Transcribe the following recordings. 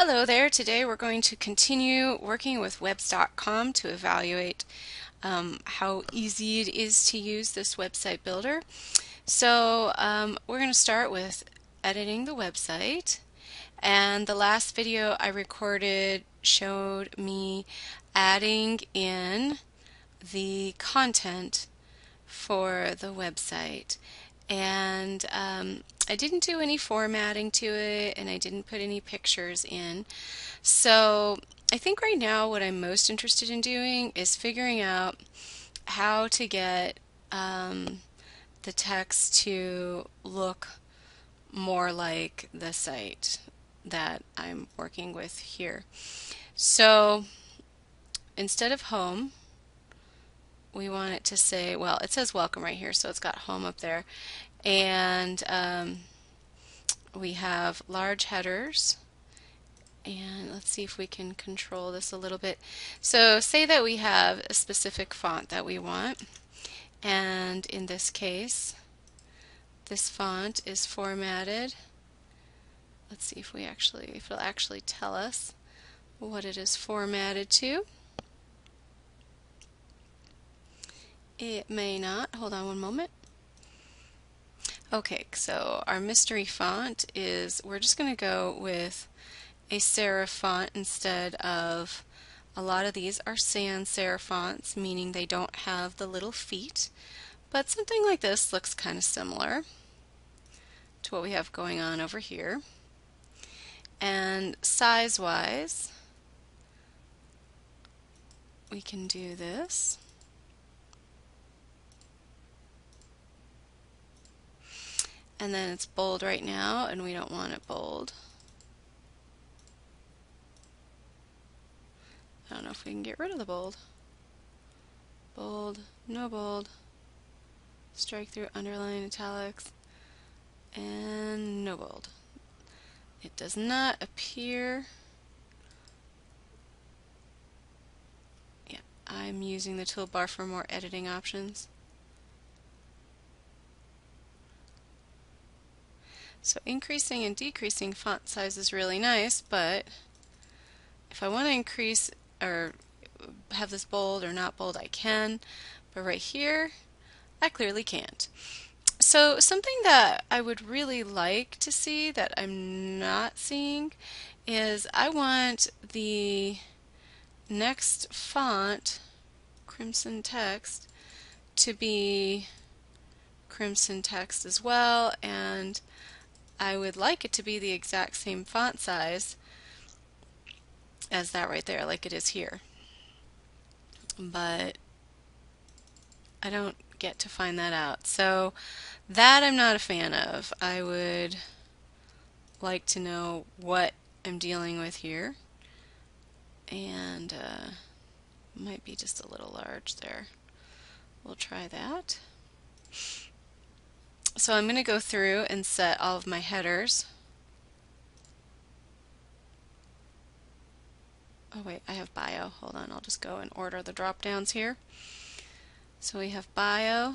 Hello there. Today we're going to continue working with webs.com to evaluate um, how easy it is to use this website builder. So um, we're going to start with editing the website and the last video I recorded showed me adding in the content for the website and um, I didn't do any formatting to it and I didn't put any pictures in. So I think right now what I'm most interested in doing is figuring out how to get um, the text to look more like the site that I'm working with here. So instead of home, we want it to say, well, it says welcome right here, so it's got home up there. And um, we have large headers. And let's see if we can control this a little bit. So say that we have a specific font that we want. And in this case, this font is formatted. Let's see if we actually, if it'll actually tell us what it is formatted to. It may not. Hold on one moment. Okay, so our mystery font is, we're just going to go with a serif font instead of, a lot of these are sans serif fonts, meaning they don't have the little feet. But something like this looks kind of similar to what we have going on over here. And size-wise, we can do this. And then it's bold right now and we don't want it bold. I don't know if we can get rid of the bold. Bold, no bold, strike through, underline, italics, and no bold. It does not appear. Yeah, I'm using the toolbar for more editing options. So increasing and decreasing font size is really nice, but if I want to increase or have this bold or not bold, I can. But right here, I clearly can't. So something that I would really like to see that I'm not seeing is I want the next font, Crimson Text, to be Crimson Text as well and I would like it to be the exact same font size as that right there, like it is here. But I don't get to find that out. So that I'm not a fan of. I would like to know what I'm dealing with here. And uh, might be just a little large there. We'll try that. So I'm going to go through and set all of my headers. Oh wait, I have bio. Hold on, I'll just go and order the drop downs here. So we have bio.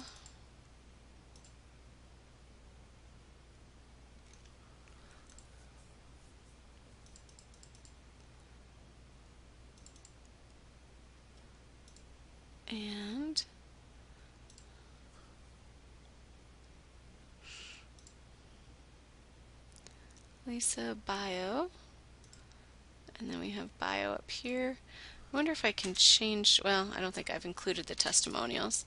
And Lisa bio. And then we have bio up here. I wonder if I can change, well, I don't think I've included the testimonials.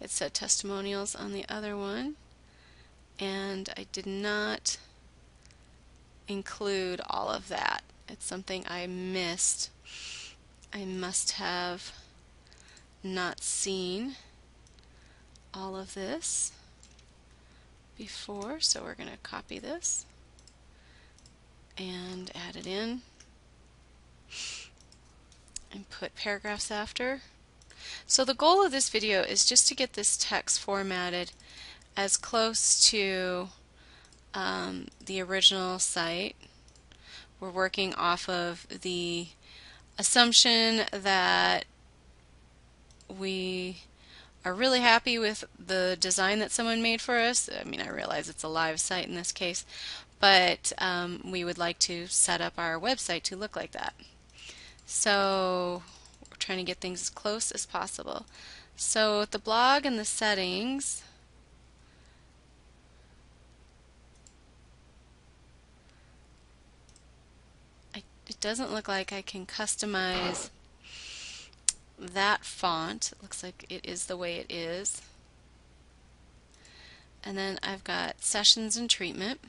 It said testimonials on the other one. And I did not include all of that. It's something I missed. I must have not seen all of this before, so we're going to copy this and add it in and put paragraphs after. So the goal of this video is just to get this text formatted as close to um, the original site. We're working off of the assumption that we are really happy with the design that someone made for us. I mean, I realize it's a live site in this case, but um, we would like to set up our website to look like that. So we're trying to get things as close as possible. So the blog and the settings, I, it doesn't look like I can customize that font. It looks like it is the way it is. And then I've got sessions and treatment.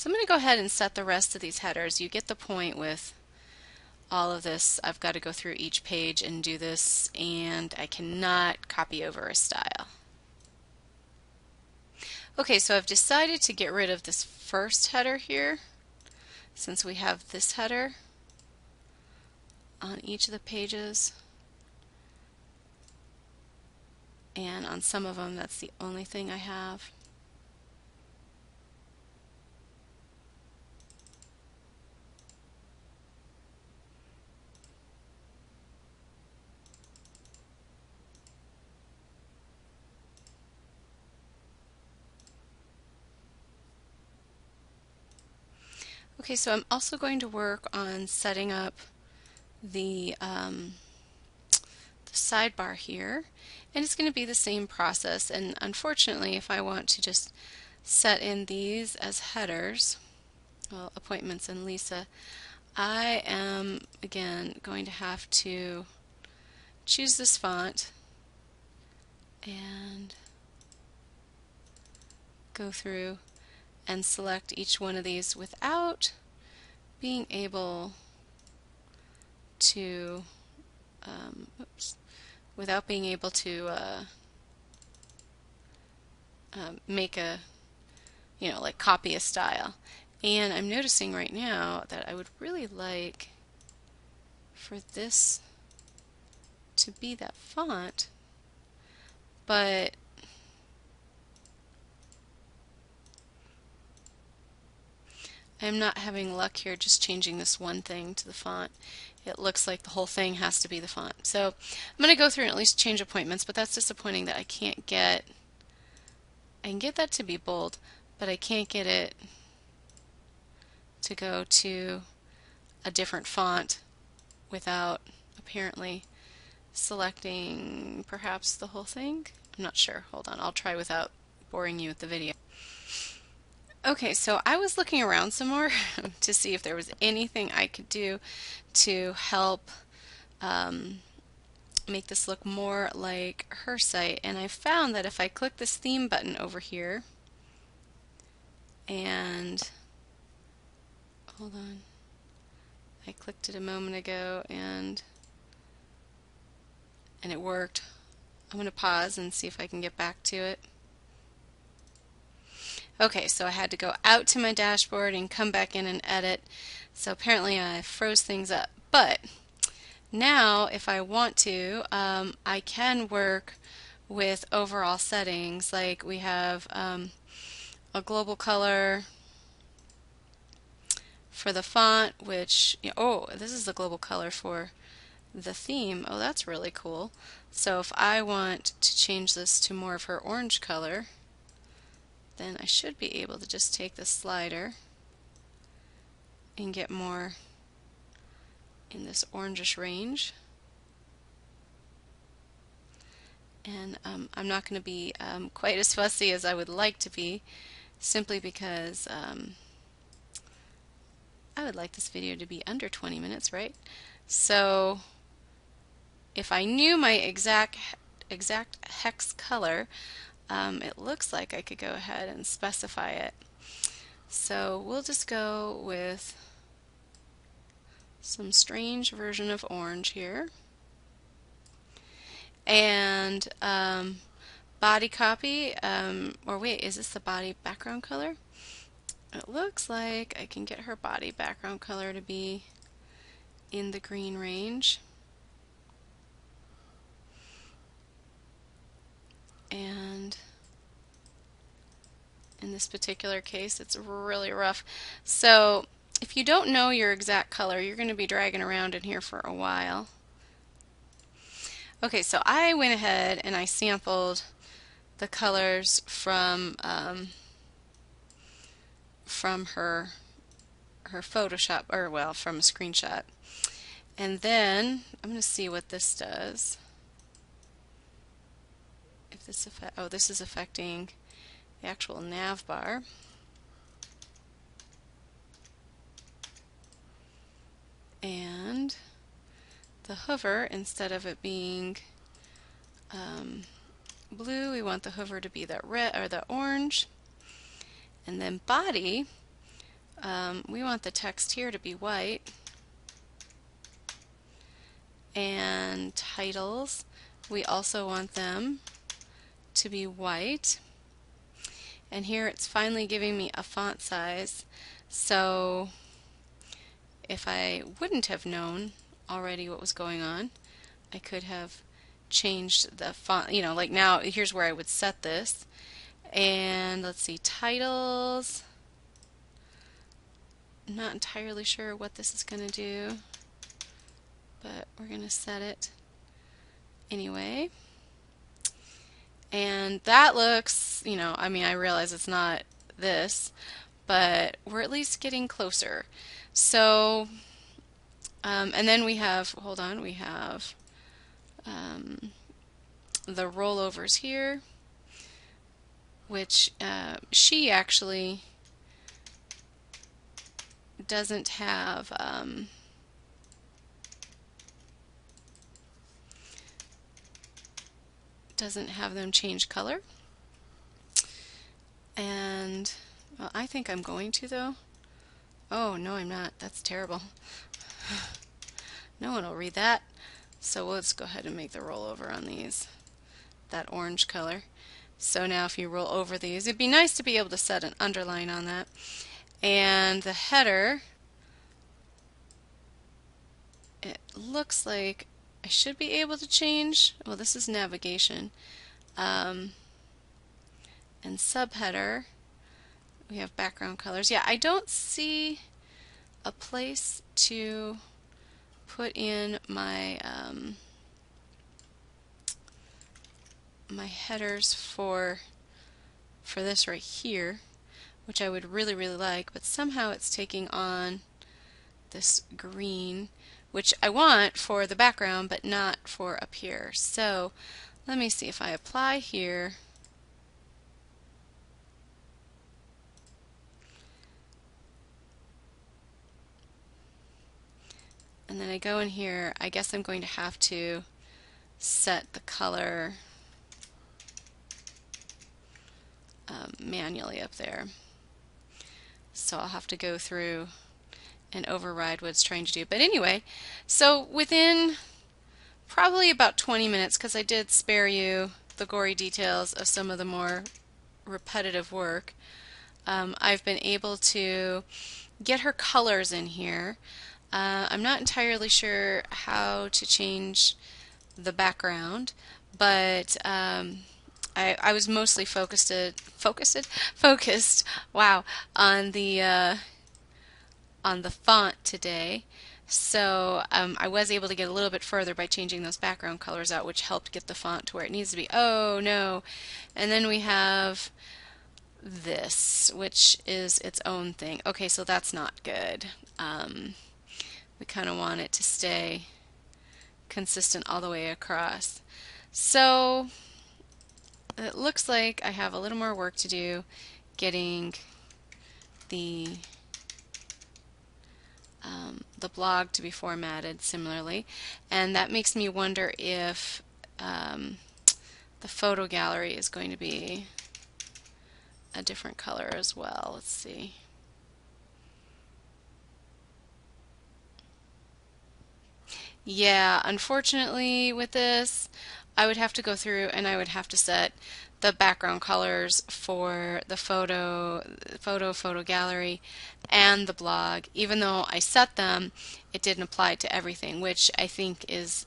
So I'm going to go ahead and set the rest of these headers. You get the point with all of this. I've got to go through each page and do this and I cannot copy over a style. Okay, so I've decided to get rid of this first header here since we have this header on each of the pages. And on some of them, that's the only thing I have. Okay, so I'm also going to work on setting up the, um, the sidebar here and it's going to be the same process and unfortunately if I want to just set in these as headers well appointments and Lisa I am again going to have to choose this font and go through and select each one of these without being able to um, oops, without being able to uh, uh, make a you know like copy a style. And I'm noticing right now that I would really like for this to be that font but I'm not having luck here just changing this one thing to the font. It looks like the whole thing has to be the font. So I'm going to go through and at least change appointments, but that's disappointing that I can't get, I can get that to be bold, but I can't get it to go to a different font without apparently selecting perhaps the whole thing. I'm not sure. Hold on. I'll try without boring you with the video. Okay, so I was looking around some more to see if there was anything I could do to help um, make this look more like her site. And I found that if I click this theme button over here and hold on, I clicked it a moment ago and and it worked. I'm going to pause and see if I can get back to it. Okay, so I had to go out to my dashboard and come back in and edit. So apparently I froze things up. But now if I want to, um, I can work with overall settings. Like we have um, a global color for the font, which, oh, this is the global color for the theme. Oh, that's really cool. So if I want to change this to more of her orange color, then I should be able to just take the slider and get more in this orangish range. And um, I'm not going to be um, quite as fussy as I would like to be, simply because um, I would like this video to be under 20 minutes, right? So if I knew my exact exact hex color, um, it looks like I could go ahead and specify it. So we'll just go with some strange version of orange here. And um, body copy, um, or wait, is this the body background color? It looks like I can get her body background color to be in the green range. and in this particular case it's really rough. So if you don't know your exact color, you're going to be dragging around in here for a while. Okay, so I went ahead and I sampled the colors from um, from her her Photoshop, or well, from a screenshot. And then I'm going to see what this does. If this affect, oh, this is affecting the actual nav bar. And the hover, instead of it being um, blue, we want the hover to be that red or the orange. And then body, um, we want the text here to be white. And titles, we also want them to be white. And here it's finally giving me a font size. So if I wouldn't have known already what was going on, I could have changed the font, you know, like now here's where I would set this. And let's see, titles. not entirely sure what this is going to do, but we're going to set it anyway. And that looks, you know, I mean, I realize it's not this, but we're at least getting closer. So, um, and then we have, hold on, we have um, the rollovers here, which uh, she actually doesn't have um, doesn't have them change color. And well, I think I'm going to though. Oh no I'm not. That's terrible. No one will read that. So let's go ahead and make the rollover on these that orange color. So now if you roll over these, it'd be nice to be able to set an underline on that. And the header, it looks like I should be able to change, well this is navigation, um, and subheader, we have background colors. Yeah, I don't see a place to put in my um, my headers for for this right here which I would really really like but somehow it's taking on this green which I want for the background but not for up here. So let me see if I apply here. And then I go in here. I guess I'm going to have to set the color um, manually up there. So I'll have to go through and override what it's trying to do. But anyway, so within probably about 20 minutes, because I did spare you the gory details of some of the more repetitive work, um, I've been able to get her colors in here. Uh, I'm not entirely sure how to change the background, but um, I, I was mostly focused focused focused wow on the uh, on the font today. So um, I was able to get a little bit further by changing those background colors out which helped get the font to where it needs to be. Oh no. And then we have this which is its own thing. Okay so that's not good. Um, we kind of want it to stay consistent all the way across. So it looks like I have a little more work to do getting the um, the blog to be formatted similarly and that makes me wonder if um, the photo gallery is going to be a different color as well. Let's see. Yeah, unfortunately with this, I would have to go through and I would have to set the background colors for the photo, photo, photo gallery, and the blog. Even though I set them, it didn't apply to everything, which I think is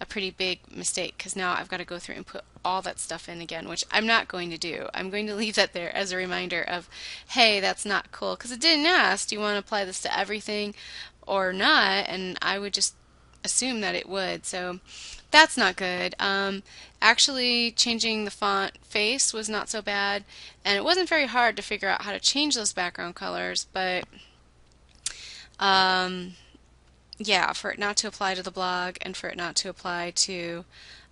a pretty big mistake because now I've got to go through and put all that stuff in again, which I'm not going to do. I'm going to leave that there as a reminder of, hey, that's not cool because it didn't ask, do you want to apply this to everything or not? And I would just assume that it would. So that's not good. Um, actually, changing the font face was not so bad, and it wasn't very hard to figure out how to change those background colors, but um, yeah, for it not to apply to the blog and for it not to apply to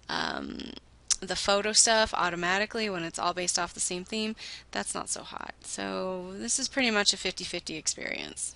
um, the photo stuff automatically when it's all based off the same theme, that's not so hot. So this is pretty much a 50-50 experience.